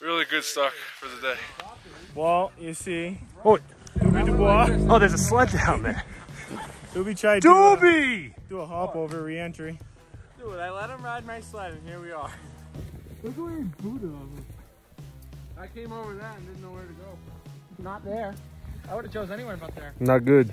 really good stock for the day. Well, you see, Oh, Doobie Dubois, oh, there's a sled down there. Doobie tried to do a, do a hop over re-entry. Dude, I let him ride my sled and here we are. Look at where he booted him. I came over that and didn't know where to go. Not there. I would have chose anywhere but there. Not good.